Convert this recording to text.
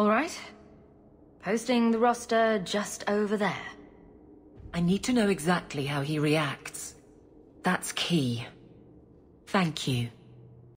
All right. Posting the roster just over there. I need to know exactly how he reacts. That's key. Thank you.